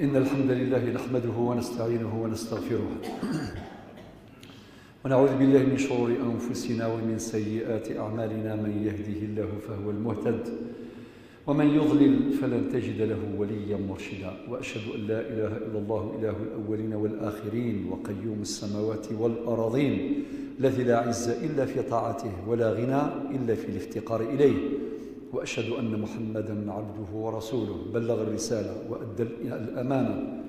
إن الحمد لله نحمده ونستعينه ونستغفره. ونعوذ بالله من شرور أنفسنا ومن سيئات أعمالنا. من يهده الله فهو المهتد ومن يضلل فلن تجد له وليا مرشدا. وأشهد أن لا إله إلا الله إله الأولين والآخرين وقيوم السماوات والأراضين الذي لا عز إلا في طاعته ولا غنى إلا في الافتقار إليه. وأشهد أن محمدا عبده ورسوله. بلغ الرسالة وأدى الأمانة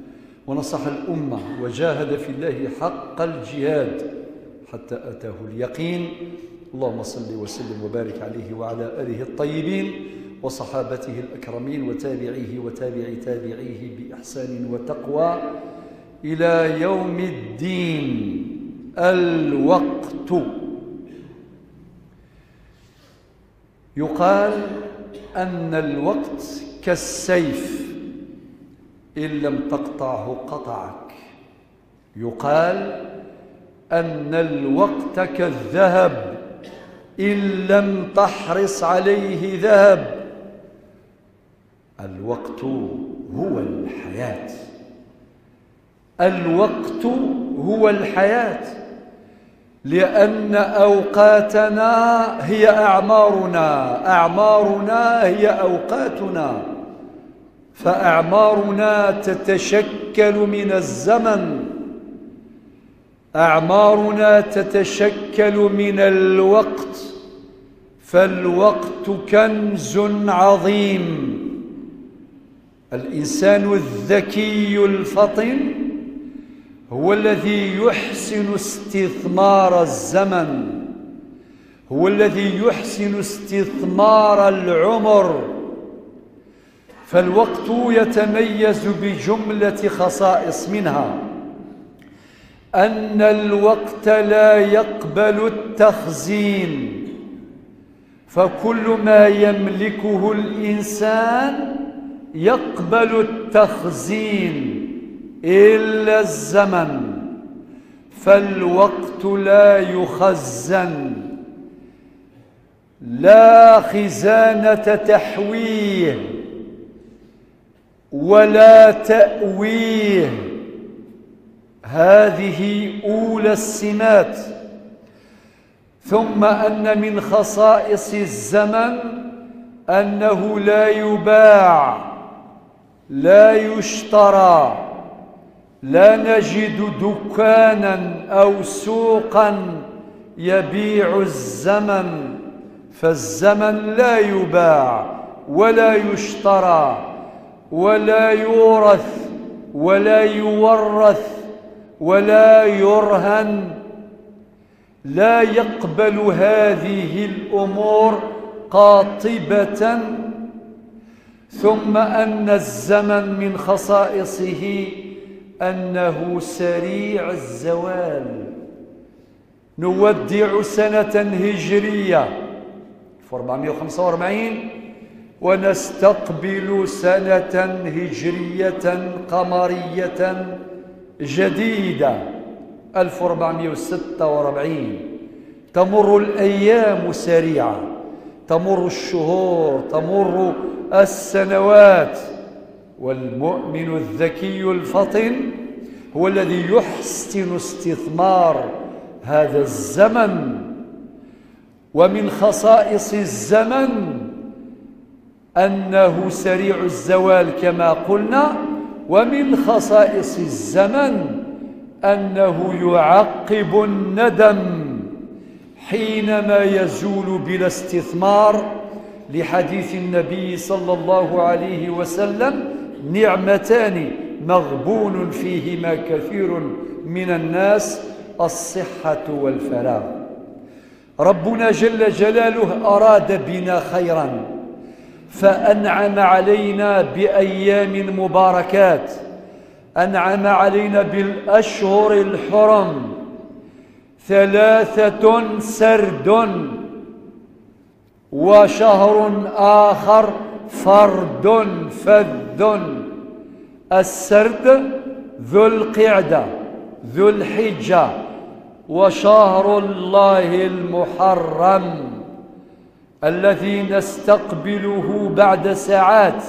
ونصح الأمة وجاهد في الله حق الجهاد حتى أتاه اليقين. اللهم صل وسلم وبارك عليه وعلى آله الطيبين وصحابته الأكرمين وتابعيه وتابع تابعيه بإحسان وتقوى إلى يوم الدين. الوقت. يقال أن الوقت كالسيف إن لم تقطعه قطعك. يقال أن الوقت كالذهب إن لم تحرص عليه ذهب. الوقت هو الحياة. الوقت هو الحياة. لأن أوقاتنا هي أعمارنا. أعمارنا هي أوقاتنا. فأعمارنا تتشكل من الزمن. أعمارنا تتشكل من الوقت. فالوقت كنز عظيم. الإنسان الذكي الفطن هو الذي يحسن استثمار الزمن. هو الذي يحسن استثمار العمر. فالوقت يتميز بجملة خصائص منها. أن الوقت لا يقبل التخزين. فكل ما يملكه الإنسان يقبل التخزين. إلا الزمن فالوقت لا يخزن. لا خزانة تحويه ولا تأويه. هذه أولى السمات. ثم أن من خصائص الزمن أنه لا يباع لا يشترى. لا نجد دكانا أو سوقا يبيع الزمن فالزمن لا يباع ولا يشترى ولا يورث ولا يورث ولا يرهن. لا يقبل هذه الأمور قاطبة. ثم أن الزمن من خصائصه أنه سريع الزوال. نودع سنة هجرية 445 ونستقبل سنة هجرية قمرية جديدة. 1446 تمر الأيام سريعة. تمر الشهور تمر السنوات. والمؤمن الذكي الفطن هو الذي يحسن استثمار هذا الزمن ومن خصائص الزمن أنه سريع الزوال كما قلنا ومن خصائص الزمن أنه يعقب الندم حينما يزول بلا استثمار لحديث النبي صلى الله عليه وسلم نعمتان مغبون فيهما كثير من الناس الصحة والفراغ. ربنا جل جلاله أراد بنا خيرا فأنعم علينا بأيام مباركات أنعم علينا بالأشهر الحرم ثلاثة سرد وشهر آخر فرد فذ. السرد ذو القعدة ذو الحجة وشهر الله المحرم الذي نستقبله بعد ساعات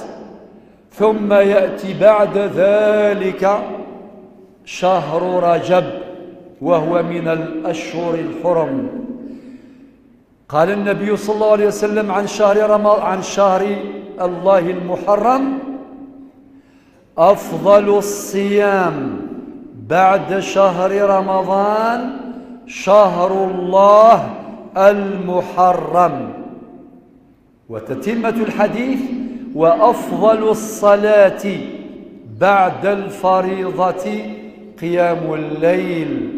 ثم يأتي بعد ذلك شهر رجب وهو من الأشهر الحرم. قال النبي صلى الله عليه وسلم عن شهر رمضان عن شهر الله المحرم أفضل الصيام بعد شهر رمضان شهر الله المحرم. وتتمة الحديث وأفضل الصلاة بعد الفريضة قيام الليل.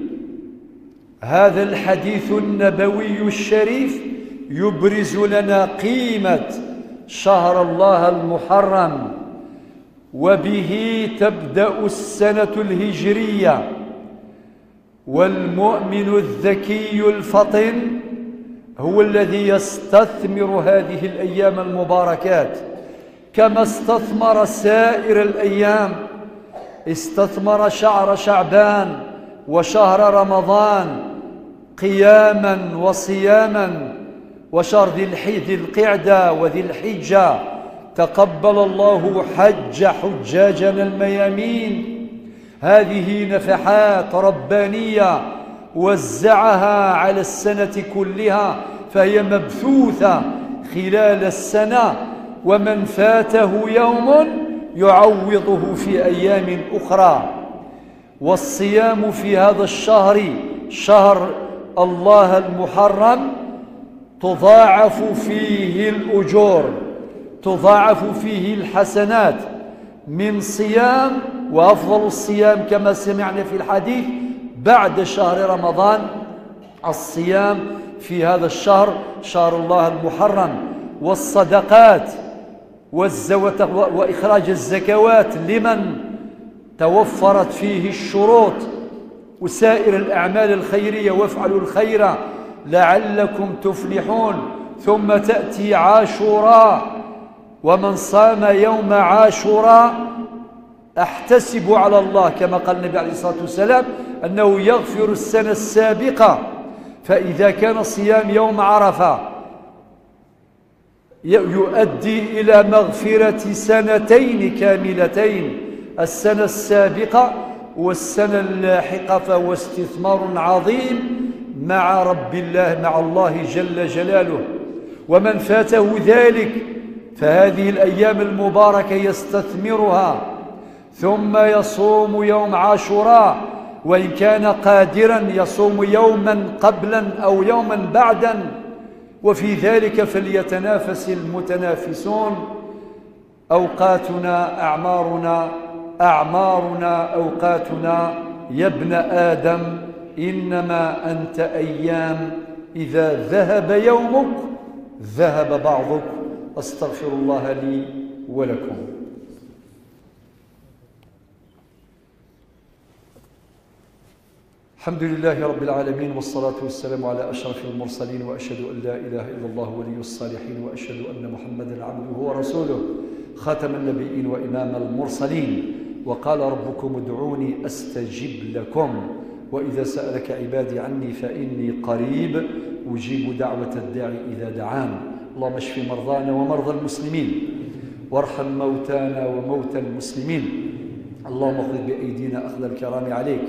هذا الحديث النبوي الشريف يبرز لنا قيمة شهر الله المحرم وبه تبدأ السنة الهجرية. والمؤمن الذكي الفطن هو الذي يستثمر هذه الأيام المباركات. كما استثمر سائر الأيام استثمر شعر شعبان وشهر رمضان قياما وصياما. وشهر ذي القعدة وذي الحجة. تقبل الله حج حجاجنا الميامين. هذه نفحات ربانية وزعها على السنة كلها فهي مبثوثة خلال السنة. ومن فاته يوم يعوضه في أيام أخرى. والصيام في هذا الشهر شهر الله المحرم تضاعف فيه الأجور تضاعف فيه الحسنات من صيام وأفضل الصيام كما سمعنا في الحديث بعد شهر رمضان الصيام في هذا الشهر شهر الله المحرم والصدقات وإخراج الزكوات لمن توفرت فيه الشروط وسائر الأعمال الخيرية وافعلوا الخير لعلكم تفلحون ثم تأتي عاشوراء. ومن صام يوم عاشوراء أحتسب على الله كما قال النبي عليه الصلاة والسلام أنه يغفر السنة السابقة. فإذا كان صيام يوم عرفة يؤدي إلى مغفرة سنتين كاملتين السنة السابقة والسنة اللاحقة فهو استثمار عظيم. مع رب الله مع الله جل جلاله. ومن فاته ذلك فهذه الأيام المباركة يستثمرها. ثم يصوم يوم عاشوراء وإن كان قادرا يصوم يوما قبلا أو يوما بعدا. وفي ذلك فليتنافس المتنافسون. أوقاتنا أعمارنا أعمارنا أوقاتنا. يا ابن آدم إنما أنت أيام إذا ذهب يومك ذهب بعضك. أستغفر الله لي ولكم. الحمد لله رب العالمين والصلاة والسلام على أشرف المرسلين وأشهد أن لا إله إلا الله ولي الصالحين وأشهد أن محمدا عبده ورسوله خاتم النبيين وإمام المرسلين. وقال ربكم ادعوني أستجب لكم. وإذا سألك عبادي عني فإني قريب أجيب دعوة الداعي إذا دعان. اللهم اشف مرضانا ومرضى المسلمين وارحم موتانا وموتى المسلمين. اللهم خذ بأيدينا أخذ الكرام عليك.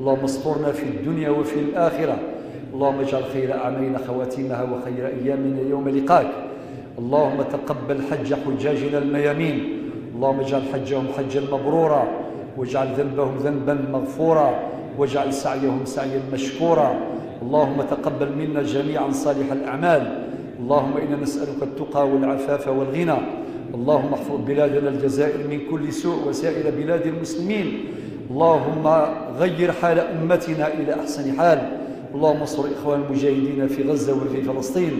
اللهم استرنا في الدنيا وفي الآخرة. اللهم اجعل خير أعمالنا خواتيمها وخير أيامنا يوم لقاك. اللهم تقبل حج حجاجنا الميامين. اللهم اجعل حجهم حجا مبرورا واجعل ذنبهم ذنبا مغفورا. واجعل سعيهم سعيا مشكورا. اللهم تقبل منا جميعا صالح الأعمال. اللهم إنا نسألك التقى والعفاف والغنى. اللهم احفظ بلادنا الجزائر من كل سوء وسائر بلاد المسلمين. اللهم غير حال أمتنا إلى أحسن حال. اللهم انصر إخوان المجاهدين في غزة وفي فلسطين.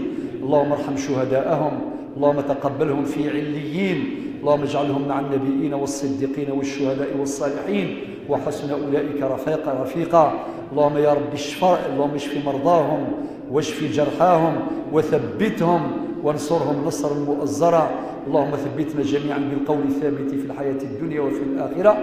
اللهم ارحم شهداءهم. اللهم تقبلهم في عليين. اللهم اجعلهم مع النبيين والصديقين والشهداء والصالحين وحسن أولئك رفيقا رفيقا. اللهم يا رب اشف اللهم اشف مرضاهم واشف جرحاهم وثبتهم وانصرهم نصرا مؤزرا. اللهم ثبتنا جميعا بالقول الثابت في الحياة الدنيا وفي الآخرة.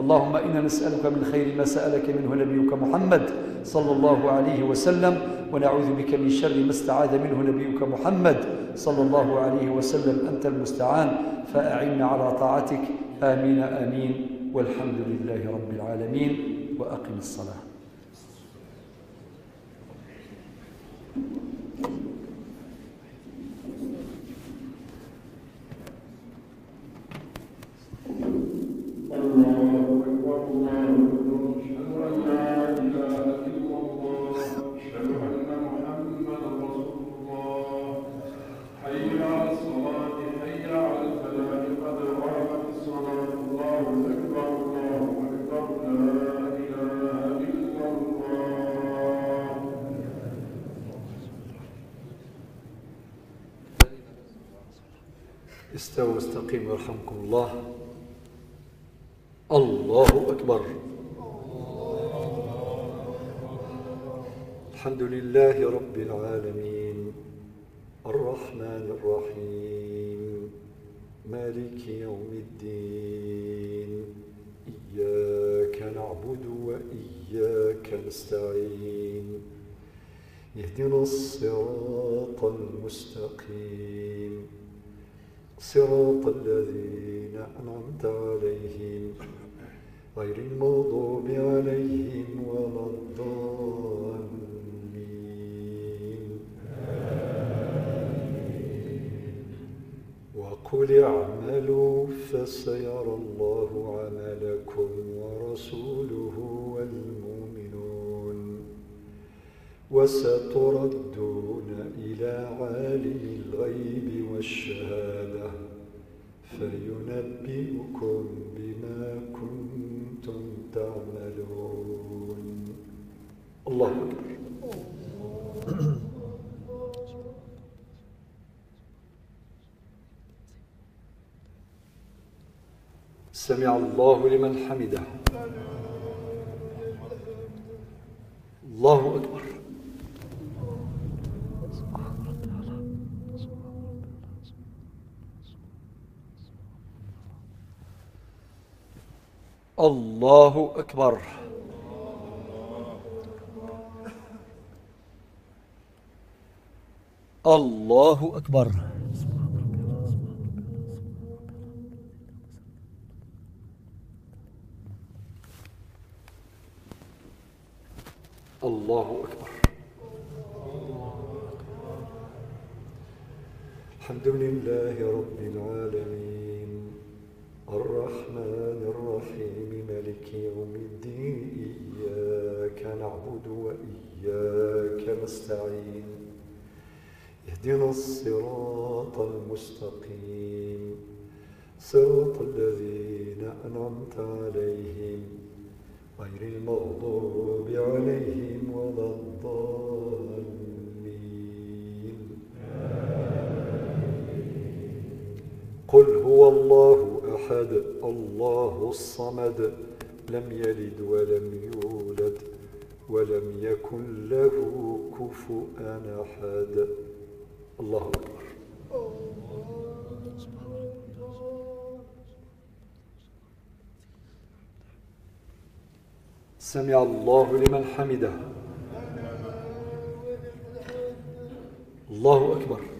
اللهم إنا نسألك من خير ما سألك منه نبيك محمد صلى الله عليه وسلم ونعوذ بك من شر ما استعاذ منه نبيك محمد. صلى الله عليه وسلم أنت المستعان فأعنا على طاعتك. آمين آمين. والحمد لله رب العالمين وأقم الصلاة. استووا واستقيموا يرحمكم الله. الله أكبر. الحمد لله رب العالمين. الرحمن الرحيم. مالك يوم الدين. إياك نعبد وإياك نستعين. اهدنا الصراط المستقيم. صراط الذين أنعمت عليهم غير المغضوب عليهم ولا الضالين. وقل اعملوا فسيرى الله عملكم ورسوله والمؤمنون وستردون إلى عالم الغيب والشهادة. فينبئكم بما كنتم تعملون. الله أكبر. سمع الله لمن حمده. الله أكبر. الله أكبر. الله أكبر الله أكبر الحمد لله رب العالمين الرحمن الرحيم ملك يوم الدين إياك نعبد وإياك نستعين. اهدنا الصراط المستقيم. صراط الذين أنعمت عليهم. غير المغضوب عليهم ولا الضالين. قل هو الله أحد الله الصمد. لم يلد ولم يولد ولم يكن له كفؤا أحد. الله أكبر. سمع الله لمن حمده. الله أكبر.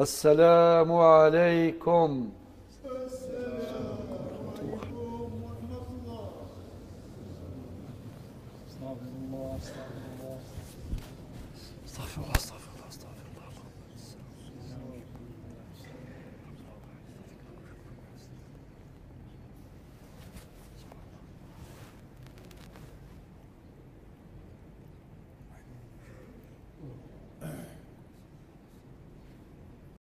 السلام عليكم. استغفر الله.